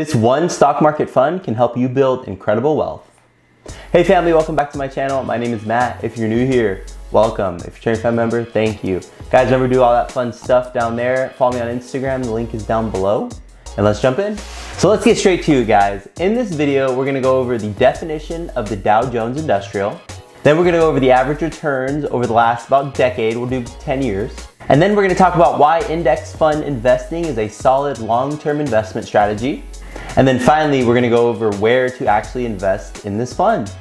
This one stock market fund can help you build incredible wealth. Hey family, welcome back to my channel. My name is Matt. If you're new here, welcome. If you're a fan member, thank you. Guys, remember do all that fun stuff down there. Follow me on Instagram, the link is down below. And let's jump in. So let's get straight to you guys. In this video, we're gonna go over the definition of the Dow Jones Industrial. Then we're gonna go over the average returns over the last about decade. We'll do 10 years. And then we're gonna talk about why index fund investing is a solid long-term investment strategy. And then finally, we're gonna go over where to actually invest in this fund.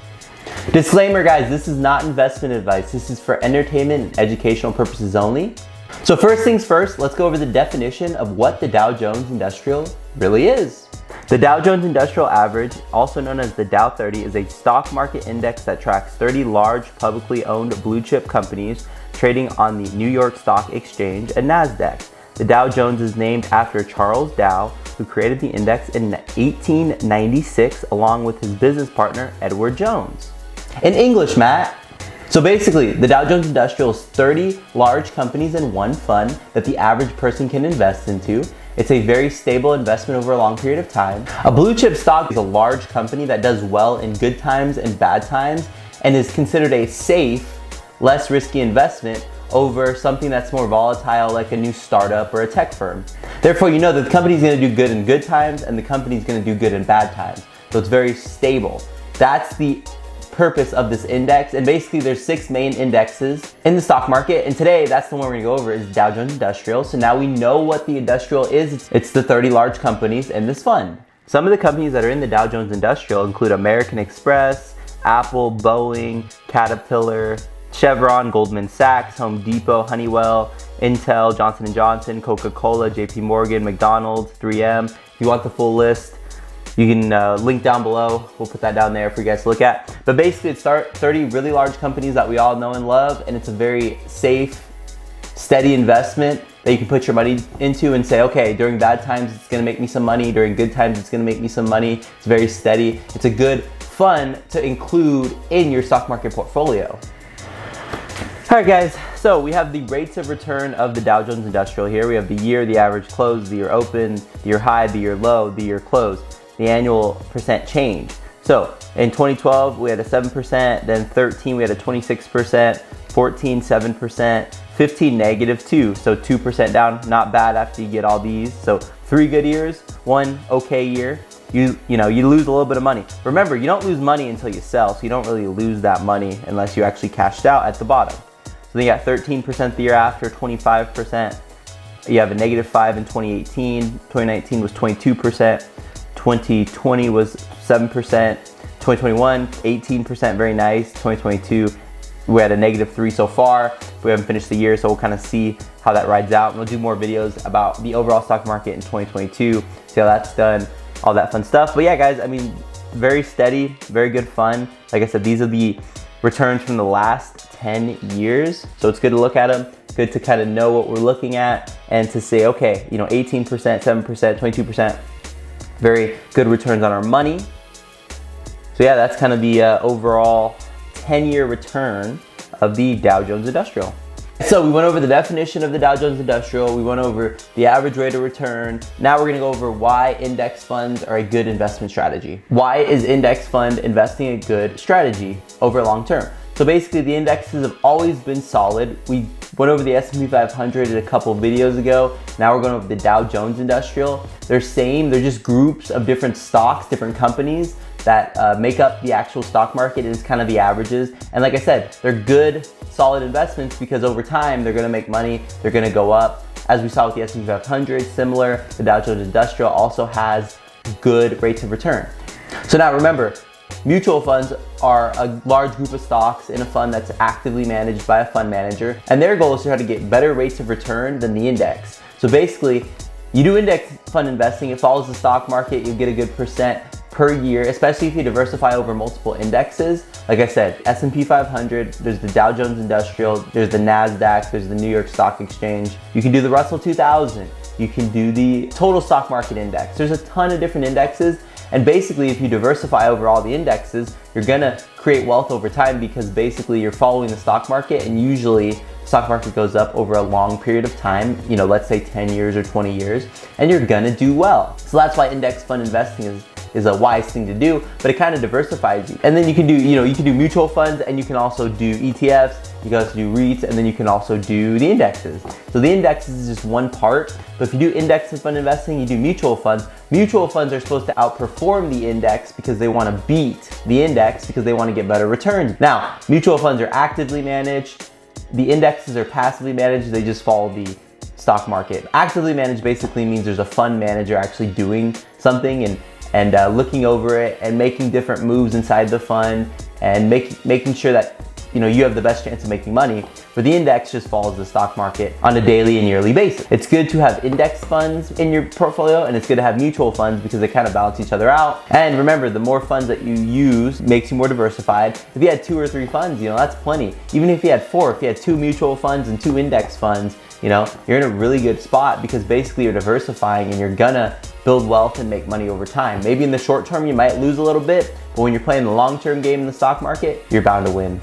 Disclaimer guys, this is not investment advice. This is for entertainment and educational purposes only. So first things first, let's go over the definition of what the Dow Jones Industrial really is. The Dow Jones Industrial Average, also known as the Dow 30, is a stock market index that tracks 30 large publicly owned blue chip companies trading on the New York Stock Exchange and NASDAQ. The Dow Jones is named after Charles Dow, who created the index in 1896 along with his business partner, Edward Jones. In English, Matt. So basically, the Dow Jones Industrial is 30 large companies in one fund that the average person can invest into. It's a very stable investment over a long period of time. A blue chip stock is a large company that does well in good times and bad times and is considered a safe, less risky investment over something that's more volatile like a new startup or a tech firm. Therefore, you know that the company's gonna do good in good times and the company's gonna do good in bad times. So it's very stable. That's the purpose of this index. And basically there's six main indexes in the stock market. And today that's the one we're gonna go over is Dow Jones Industrial. So now we know what the industrial is. It's the 30 large companies in this fund. Some of the companies that are in the Dow Jones Industrial include American Express, Apple, Boeing, Caterpillar, Chevron, Goldman Sachs, Home Depot, Honeywell, Intel, Johnson & Johnson, Coca-Cola, JP Morgan, McDonald's, 3M. If you want the full list, you can uh, link down below. We'll put that down there for you guys to look at. But basically it's 30 really large companies that we all know and love and it's a very safe, steady investment that you can put your money into and say, okay, during bad times it's gonna make me some money, during good times it's gonna make me some money. It's very steady. It's a good fund to include in your stock market portfolio. All right guys, so we have the rates of return of the Dow Jones Industrial here. We have the year, the average close, the year open, the year high, the year low, the year close the annual percent change. So in 2012, we had a 7%, then 13, we had a 26%, 14, 7%, 15, negative 2, so 2% down, not bad after you get all these. So three good years, one okay year. You, you know, you lose a little bit of money. Remember, you don't lose money until you sell, so you don't really lose that money unless you actually cashed out at the bottom. So then you got 13% the year after, 25%. You have a negative 5 in 2018, 2019 was 22%. 2020 was 7%, 2021, 18%, very nice. 2022, we had a negative three so far. We haven't finished the year, so we'll kind of see how that rides out. we'll do more videos about the overall stock market in 2022, see how that's done, all that fun stuff. But yeah, guys, I mean, very steady, very good fun. Like I said, these are the returns from the last 10 years. So it's good to look at them, good to kind of know what we're looking at and to say, okay, you know, 18%, 7%, 22%, very good returns on our money. So yeah, that's kind of the uh, overall 10-year return of the Dow Jones Industrial. So we went over the definition of the Dow Jones Industrial, we went over the average rate of return. Now we're gonna go over why index funds are a good investment strategy. Why is index fund investing a good strategy over long term? So basically the indexes have always been solid. We went over the S&P 500 a couple videos ago. Now we're going over the Dow Jones Industrial. They're same, they're just groups of different stocks, different companies that uh, make up the actual stock market is kind of the averages. And like I said, they're good, solid investments because over time they're gonna make money, they're gonna go up. As we saw with the S&P 500, similar, the Dow Jones Industrial also has good rates of return. So now remember, Mutual funds are a large group of stocks in a fund that's actively managed by a fund manager, and their goal is to try to get better rates of return than the index. So basically, you do index fund investing, it follows the stock market, you get a good percent per year, especially if you diversify over multiple indexes. Like I said, S&P 500, there's the Dow Jones Industrial, there's the NASDAQ, there's the New York Stock Exchange. You can do the Russell 2000, you can do the total stock market index. There's a ton of different indexes and basically if you diversify over all the indexes, you're gonna create wealth over time because basically you're following the stock market and usually stock market goes up over a long period of time, you know, let's say 10 years or 20 years, and you're gonna do well. So that's why index fund investing is is a wise thing to do, but it kind of diversifies you. And then you can do, you know, you can do mutual funds and you can also do ETFs, you can also do REITs, and then you can also do the indexes. So the indexes is just one part, but if you do index and fund investing, you do mutual funds. Mutual funds are supposed to outperform the index because they want to beat the index because they want to get better returns. Now, mutual funds are actively managed. The indexes are passively managed. They just follow the stock market. Actively managed basically means there's a fund manager actually doing something and and uh, looking over it and making different moves inside the fund and make, making sure that you know you have the best chance of making money. For the index just follows the stock market on a daily and yearly basis. It's good to have index funds in your portfolio and it's good to have mutual funds because they kind of balance each other out. And remember, the more funds that you use makes you more diversified. If you had two or three funds, you know, that's plenty. Even if you had four, if you had two mutual funds and two index funds, you know, you're in a really good spot because basically you're diversifying and you're gonna build wealth and make money over time. Maybe in the short term you might lose a little bit, but when you're playing the long-term game in the stock market, you're bound to win.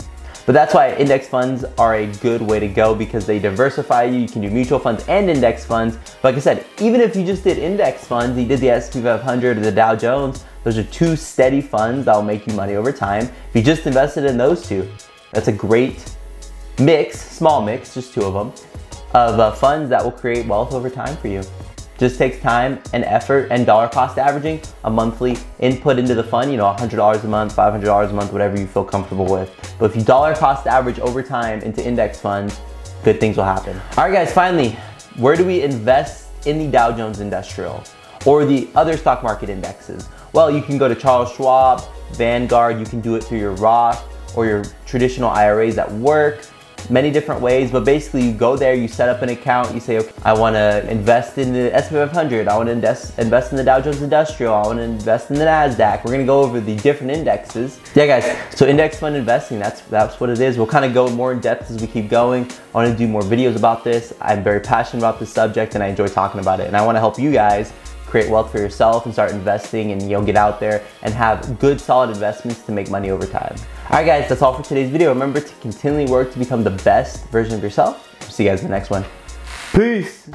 But that's why index funds are a good way to go because they diversify you. You can do mutual funds and index funds. But like I said, even if you just did index funds, you did the S&P 500 or the Dow Jones, those are two steady funds that will make you money over time. If you just invested in those two, that's a great mix, small mix, just two of them, of uh, funds that will create wealth over time for you. Just takes time and effort and dollar cost averaging a monthly input into the fund, you know, $100 a month, $500 a month, whatever you feel comfortable with. But if you dollar cost average over time into index funds, good things will happen. All right guys, finally, where do we invest in the Dow Jones Industrial or the other stock market indexes? Well, you can go to Charles Schwab, Vanguard, you can do it through your Roth or your traditional IRAs at work many different ways, but basically you go there, you set up an account, you say, okay, I wanna invest in the S&P 500, I wanna invest, invest in the Dow Jones Industrial, I wanna invest in the NASDAQ. We're gonna go over the different indexes. Yeah guys, so index fund investing, that's, that's what it is. We'll kind of go more in depth as we keep going. I wanna do more videos about this. I'm very passionate about this subject and I enjoy talking about it. And I wanna help you guys create wealth for yourself and start investing and you know get out there and have good solid investments to make money over time. All right guys, that's all for today's video. Remember to continually work to become the best version of yourself. See you guys in the next one. Peace.